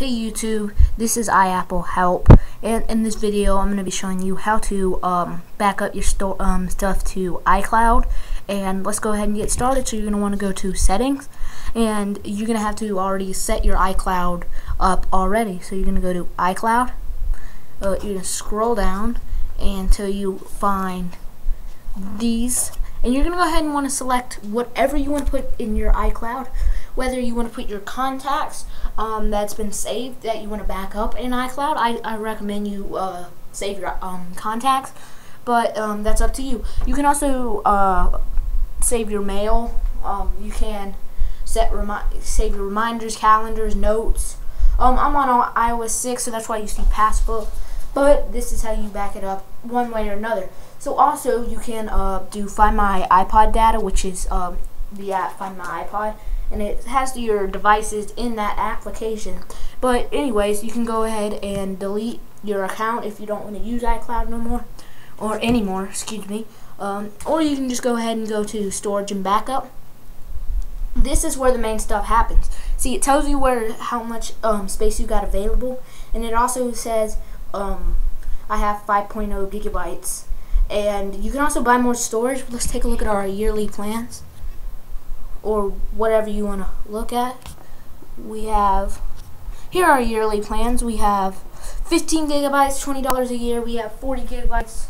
Hey YouTube, this is iApple Help, and in this video I'm going to be showing you how to um, back up your store um, stuff to iCloud. And let's go ahead and get started. So you're going to want to go to Settings, and you're going to have to already set your iCloud up already. So you're going to go to iCloud. Uh, you're going to scroll down until you find these and you're going to go ahead and want to select whatever you want to put in your iCloud, whether you want to put your contacts um, that's been saved that you want to back up in iCloud. I, I recommend you uh, save your um, contacts, but um, that's up to you. You can also uh, save your mail. Um, you can set remi save your reminders, calendars, notes. Um, I'm on iOS 6, so that's why you see Passbook but this is how you back it up one way or another. So also you can uh, do Find My iPod data, which is um, the app Find My iPod, and it has your devices in that application. But anyways, you can go ahead and delete your account if you don't want to use iCloud no more, or anymore, excuse me. Um, or you can just go ahead and go to storage and backup. This is where the main stuff happens. See, it tells you where how much um, space you got available, and it also says um, I have 5.0 gigabytes. And you can also buy more storage. Let's take a look at our yearly plans. Or whatever you want to look at. We have, here are yearly plans. We have 15 gigabytes, $20 a year. We have 40 gigabytes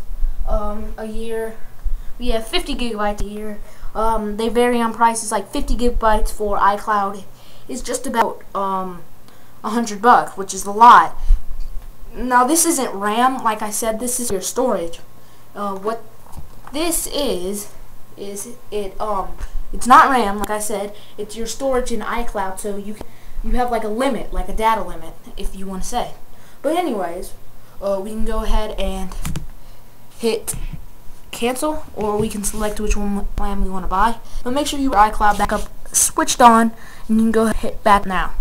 um, a year. We have 50 gigabytes a year. Um, they vary on prices. Like 50 gigabytes for iCloud is just about um, 100 bucks, which is a lot. Now this isn't RAM, like I said, this is your storage. Uh, what this is, is it, um, it's not RAM, like I said, it's your storage in iCloud, so you can, you have like a limit, like a data limit, if you want to say. But anyways, uh, we can go ahead and hit cancel, or we can select which one plan we want to buy. But make sure your iCloud backup switched on, and you can go hit back now.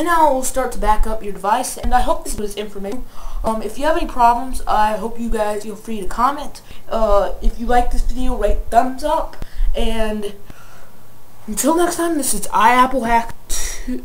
And now we'll start to back up your device, and I hope this was informative. Um, if you have any problems, I hope you guys feel free to comment. Uh, if you like this video, rate thumbs up, and until next time, this is iAppleHelp 2.